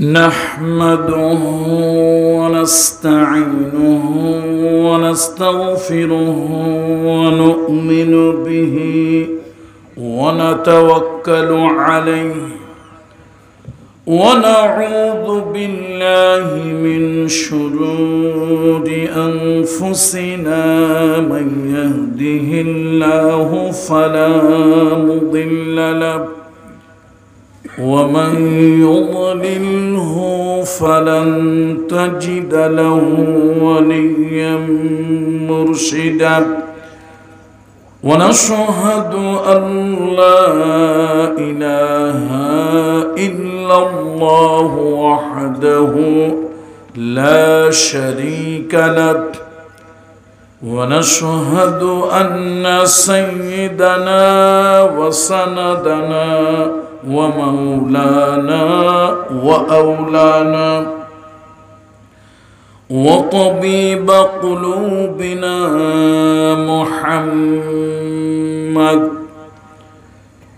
نحمده ونستعينه ونستغفره ونؤمن به ونتوكل عليه ونعوذ بالله من شرور أنفسنا من يهده الله فلا مضل له ومن يضلله فلن تجد له وليا مرشدا. ونشهد أن لا إله إلا الله وحده لا شريك له. ونشهد أن سيدنا وسندنا ومولانا وأولانا وطبيب قلوبنا محمد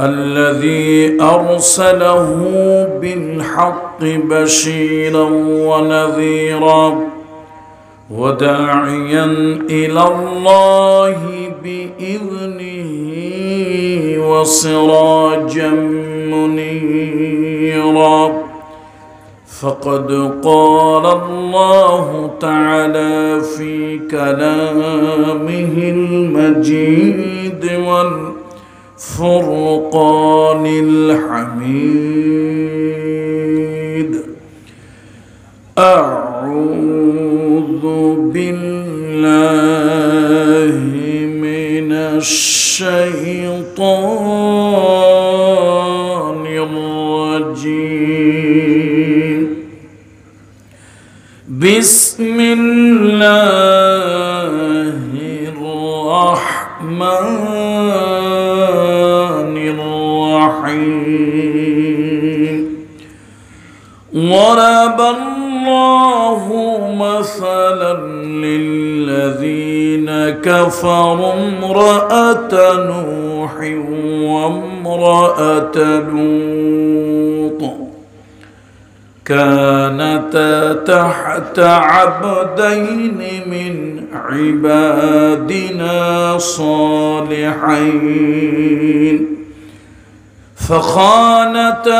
الذي أرسله بالحق بشيرا ونذيرا وداعيا إلى الله بإذنه وسراجا منيرا فقد قال الله تعالى في كلامه المجيد والفرقان الحميد. أعوذ بالله من الشيطان بسم الله الرحمن الرحيم. ضرب الله مثلا للذين كفروا امرأة نوح وامرأة لوط. كانتا تحت عبدين من عبادنا صالحين. فخانتاهما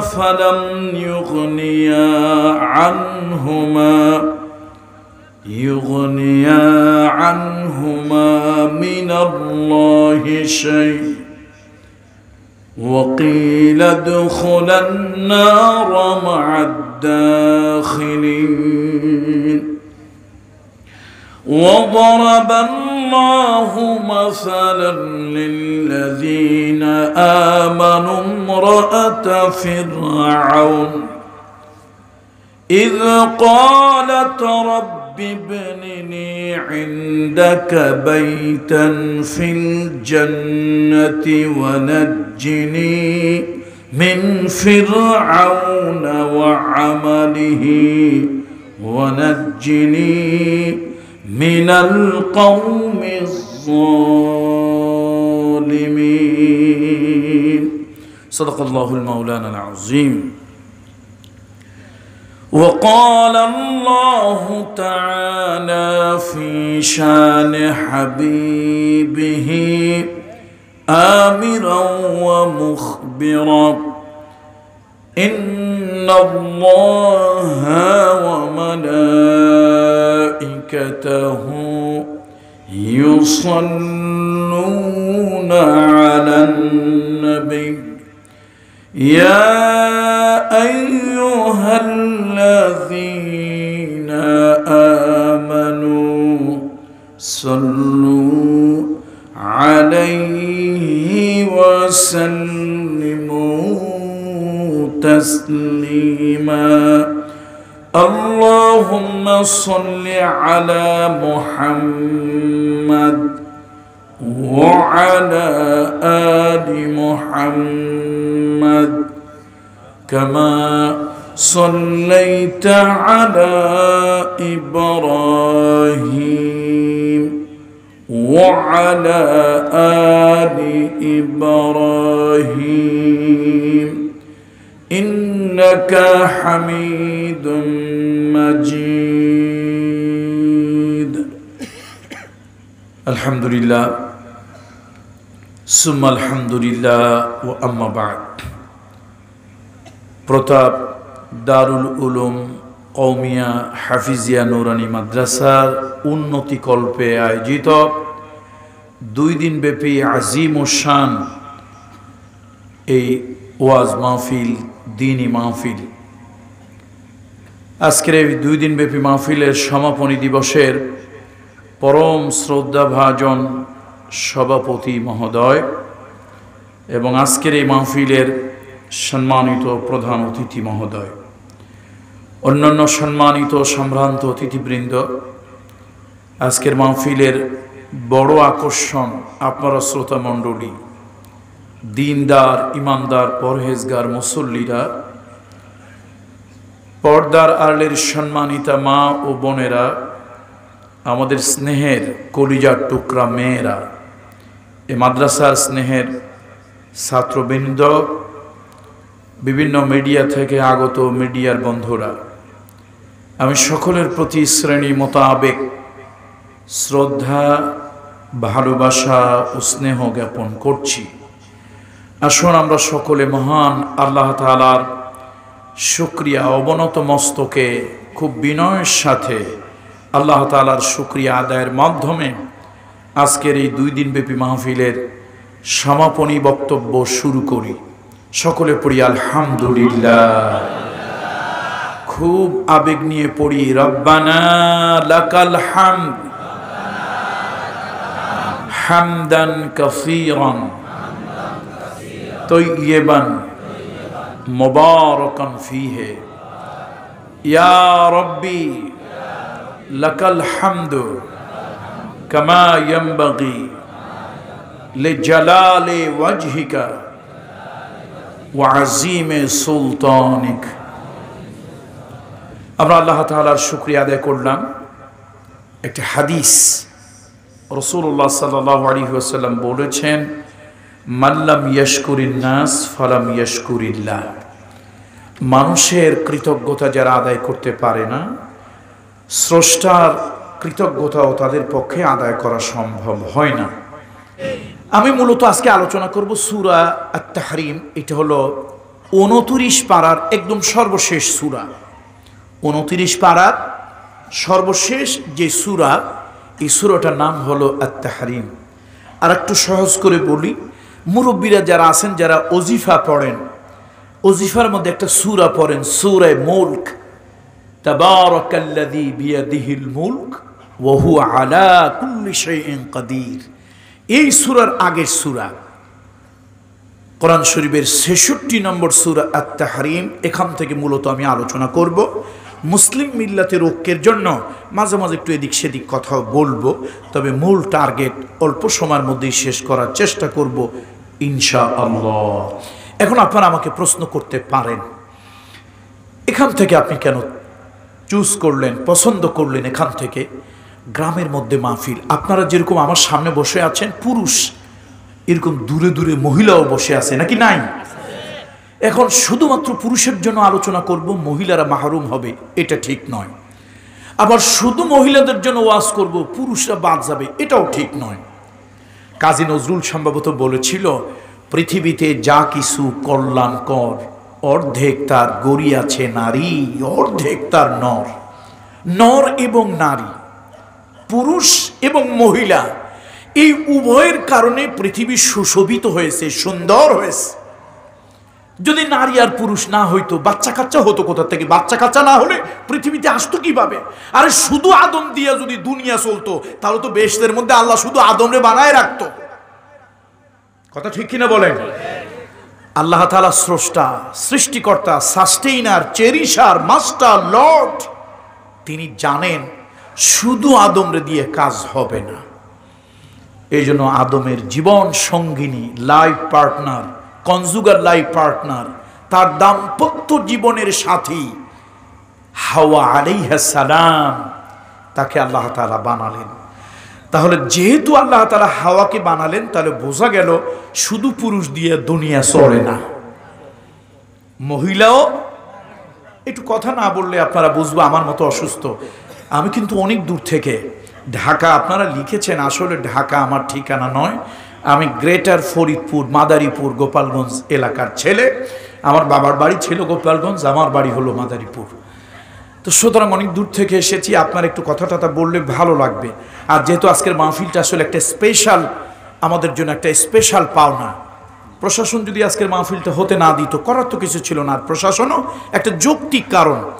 فلم يغنيا عنهما يغنيا عنهما من الله شيء. وقيل ادخلا النار مع الداخلين. وضرب الله مثلا للذين آمنوا امرأة فرعون. إذ قالت رب ابن لي عندك بيتا في الجنة ونجني من فرعون وعمله ونجني من القوم الظالمين. صدق الله المولانا العظيم. وقال الله تعالى في شان حبيبه آمرا ومخبرا إن الله وملائكته يصلون على النبي يا أيها الذين آمنوا صلوا عليه وسلموا تسليما. اللهم صل على محمد وعلى آل محمد كما صليت على إبراهيم وعلى آل إبراهيم. إنك حميد مجيد. الحمد لله. ثم الحمد لله. وأما بعد. প্রতাপ, দারুল উলুম কৌমিয়া হাফিজিয়া নুরানি মাদ্রাসার উন্নতি কল্পে আয়োজিত দুই দিন ব্যাপী আজিম ও শান এই ওয়াজ মাহফিল, দিনই মাহফিল। আজকের এই দুই দিন ব্যাপী মাহফিলের সমাপনী দিবসের পরম শ্রদ্ধাভাজন সভাপতি মহোদয় এবং আজকের এই মাহফিলের সম্মানিত প্রধান অতিথি মহোদয়, অন্যান্য সম্মানিত সম্ভ্রান্ত অতিথিবৃন্দ, আজকের মাহফিলের বড় আকর্ষণ আপনারা শ্রোতা মণ্ডলী, দিনদার ইমানদার পরহেজগার, মুসল্লিরা, পর্দার আড়লের সম্মানিতা মা ও বোনেরা, আমাদের স্নেহের কলিজার টুকরা মেয়েরা, এ মাদ্রাসার স্নেহের ছাত্রবৃন্দ বিভিন্ন মিডিয়া থেকে আগত মিডিয়ার বন্ধুরা, আমি সকলের প্রতি শ্রেণি মোতাবেক শ্রদ্ধা, ভালোবাসা ও স্নেহ জ্ঞাপন করছি। আসুন আমরা সকলে মহান আল্লাহ তালার শুক্রিয়া, অবনত মস্তকে খুব বিনয়ের সাথে আল্লাহ তালার শুক্রিয়া আদায়ের মাধ্যমে আজকের এই দুই দিনব্যাপী মাহফিলের সমাপনী বক্তব্য শুরু করি। সকলে পড়ি, আলহামদুলিল্লাহ। খুব আবেগ নিয়ে পড়ি, রব্বানা লাকাল হামদ। হামদান কাসীরান। তৈয়বান। মুবারাকান ফীহে। ইয়া রব্বি লাকাল হামদু কামা ইয়ানবাগি লিজালালি ওয়াজহিকা। ওয়া আযীমি সুলতানিক। আমরা আল্লাহ তাআলার শুকরিয়া আদায় করলাম। একটি হাদিস রসুল্লাহ সাল্লাহ আলী বলেছেন মাল্লাম নাস ফালাম ইয়াশকুরিল্লাহ। মানুষের কৃতজ্ঞতা যারা আদায় করতে পারে না, স্রষ্টার কৃতজ্ঞতাও তাদের পক্ষে আদায় করা সম্ভব হয় না। আমি মূলত আজকে আলোচনা করব সুরা আত্মাহারিম এটা হলো উনত্রিশ পাড়ার একদম সর্বশেষ সুরা। উনত্রিশ পাড়ার সর্বশেষ যে সুরা, এই সুরাটার নাম হলো আত্মাহারিম আর একটু সহজ করে বলি, মুরব্বীরা যারা আছেন, যারা অজিফা পড়েন অজিফার মধ্যে একটা সুরা পড়েন, সুরায় মুল্ক। তাবারাকাল্লাযী বিয়াদিহিল মুলক, ওয়া হুয়া আলা কুল্লি শাইইন কাদির। এই সুরার আগের সুরা, কোরআন শরীফের ছেষট্টি নম্বর সুরা আত্মাহারিম এখান থেকে মূলত আমি আলোচনা করব। মুসলিম মিল্লাতের ঐক্যের জন্য মাঝে মাঝে একটু এদিক সেদিক কথাও বলব, তবে মূল টার্গেট অল্প সময়ের মধ্যেই শেষ করার চেষ্টা করব ইনশা আল্লাহ এখন আপনারা আমাকে প্রশ্ন করতে পারেন, এখান থেকে আপনি কেন চুজ করলেন, পছন্দ করলেন এখান থেকে? গ্রামের মধ্যে মাহফিল। আপনারা যেরকম আমার সামনে বসে আছেন, পুরুষ, এরকম দূরে দূরে মহিলাও বসে আছে, নাকি নাই? এখন শুধুমাত্র পুরুষের জন্য আলোচনা করব, মহিলারা মাহরুম হবে, এটা ঠিক নয়। আবার শুধু মহিলাদের জন্য ওয়াজ করব, পুরুষরা বাদ যাবে, এটাও ঠিক নয়। কাজী নজরুল সম্ভবত বলেছিল, পৃথিবীতে যা কিছু কল্যাণকর অর্ধেক তার গড়িয়াছে নারী, অর্ধেক তার নর। নর এবং নারী পুরুষ এবং মহিলা, এই উভয়ের কারণে পৃথিবী সুশোভিত হয়েছে, সুন্দর হয়েছে। যদি নারী আর পুরুষ না হইতো, বাচ্চা কাচ্চা হতো কোথা থেকে? বাচ্চা কাচ্চা না হলে পৃথিবীতে আসতো কীভাবে? আরে শুধু আদম দিয়া যদি দুনিয়া চলতো, তাহলে তো বেশদের মধ্যে আল্লাহ শুধু আদমরে বানায় রাখতো। কথা ঠিক কিনা বলেন? আল্লাহ তালা স্রষ্টা, সৃষ্টিকর্তা, সাস্টেইনার, চেরিশার, মাস্টার, লর্ড, তিনি জানেন শুধু আদমরে দিয়ে কাজ হবে না। এই জন্য আদমের জীবন সঙ্গিনী লাইফ পার্টনার কনজুগার লাইফ পার্টনার তার দাম্পত্য জীবনের সাথী হাওয়া আলাইহা সালাম, তাকে আল্লাহ তালা বানালেন। তাহলে যেহেতু আল্লাহ তালা হাওয়াকে বানালেন, তাহলে বোঝা গেল শুধু পুরুষ দিয়ে দুনিয়া চলে না। মহিলাও, একটু কথা না বললে আপনারা বুঝব আমার মতো অসুস্থ। আমি কিন্তু অনেক দূর থেকে, ঢাকা আপনারা লিখেছেন আসলে ঢাকা আমার ঠিকানা নয়। আমি গ্রেটার ফরিদপুর, মাদারীপুর, গোপালগঞ্জ এলাকার ছেলে। আমার বাবার বাড়ি ছিল গোপালগঞ্জ, আমার বাড়ি হলো মাদারীপুর। তো সুতরাং অনেক দূর থেকে এসেছি, আপনার একটু কথা টথা বললে ভালো লাগবে। আর যেহেতু আজকের মাহফিলটা আসলে একটা স্পেশাল আমাদের জন্য একটা স্পেশাল পাওনা। প্রশাসন যদি আজকের মাহফিলটা হতে না দিত, করার তো কিছু ছিল না। আর প্রশাসনও একটা যৌক্তিক কারণ।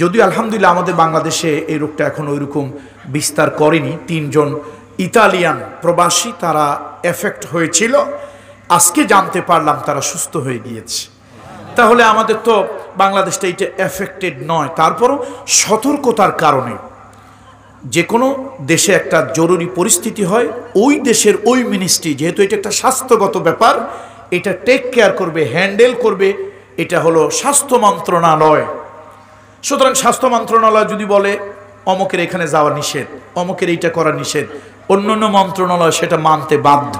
যদিও আলহামদুলিল্লাহ আমাদের বাংলাদেশে এই রোগটা এখন ওইরকম বিস্তার করেনি। তিনজন ইতালিয়ান প্রবাসী তারা এফেক্ট হয়েছিল। আজকে জানতে পারলাম তারা সুস্থ হয়ে গিয়েছে। তাহলে আমাদের তো বাংলাদেশটা এটা এফেক্টেড নয়। তারপরও সতর্কতার কারণে যে কোনো দেশে একটা জরুরি পরিস্থিতি হয়, ওই দেশের ওই মিনিস্ট্রি যেহেতু এটা একটা স্বাস্থ্যগত ব্যাপার, এটা টেক কেয়ার করবে হ্যান্ডেল করবে, এটা হলো স্বাস্থ্য মন্ত্রণালয়। সুতরাং স্বাস্থ্য মন্ত্রণালয় যদি বলে, অমকের এখানে যাওয়া নিষেধ, অমকের এইটা করা নিষেধ অন্য অন্য মন্ত্রণালয় সেটা মানতে বাধ্য।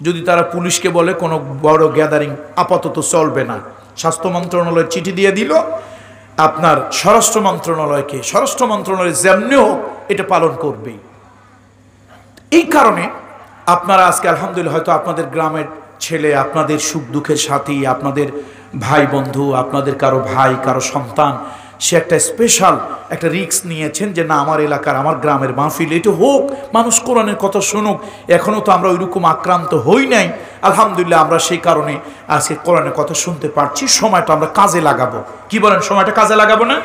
যদি তারা পুলিশকে বলে, কোনো বড় গ্যাদারিং আপাতত চলবে না। স্বাস্থ্য মন্ত্রণালয় চিঠি দিয়ে দিল, আপনার স্বরাষ্ট্র মন্ত্রণালয়কে, স্বরাষ্ট্র মন্ত্রণালয় যেমনি হোক, এটা পালন করবেই। এই কারণে আপনারা আজকে আলহামদুলিল্লাহ, হয়তো আপনাদের গ্রামের ছেলে, আপনাদের সুখ দুঃখের সাথী, আপনাদের ভাই বন্ধু, আপনাদের কারও ভাই, কারও সন্তান, সে একটা স্পেশাল একটা রিস্ক নিয়েছেন যে না, আমার এলাকার, আমার গ্রামের মাহফিল, এটা হোক, মানুষ কোরআনের কথা শুনুক এখনও তো আমরা ওইরকম আক্রান্ত হই নাই। আলহামদুলিল্লাহ, আমরা সেই কারণে আজকে কোরআনের কথা শুনতে পারছি, সময়টা আমরা কাজে লাগাবো। কি বলেন, সময়টা কাজে লাগাবো না?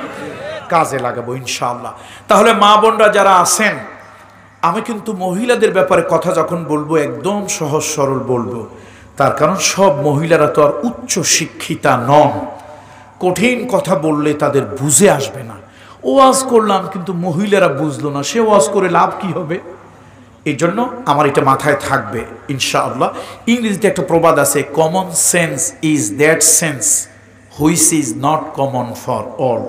কাজে লাগাবো, ইনশাআল্লাহ। তাহলে মা বোনরা যারা আছেন, আমি কিন্তু মহিলাদের ব্যাপারে কথা যখন বলব, একদম সহজ সরল বলব। তার কারণ সব মহিলারা তো আর উচ্চ শিক্ষিতা নন। কঠিন কথা বললে তাদের বুঝে আসবে না। ওয়াজ করলাম, কিন্তু মহিলারা বুঝলো না। সে ওয়াজ করে লাভ কি হবে? এই জন্য আমার এটা মাথায় থাকবে, ইনশাআল্লাহ। ইংরেজিতে একটা প্রবাদ আছে common sense is that sense which is not common for all